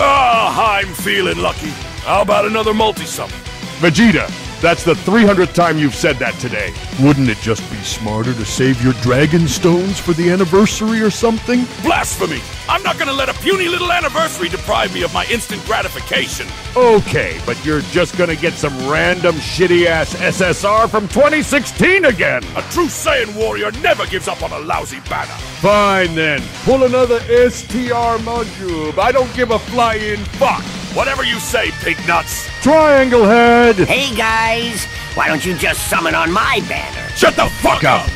Ah, I'm feeling lucky. How about another multi-summon? Vegeta, that's the 300th time you've said that today. Wouldn't it just be smarter to save your Dragon Stones for the anniversary or something? Blasphemy! I'm not gonna let a puny little anniversary deprive me of my instant gratification. Okay, but you're just gonna get some random shitty ass SSR from 2016 again! A true Saiyan warrior never gives up on a lousy banner. Fine then, pull another STR Majuub. I don't give a flying fuck! Whatever you say, pig nuts. Triangle Head! Hey guys, why don't you just summon on my banner? Shut the fuck up!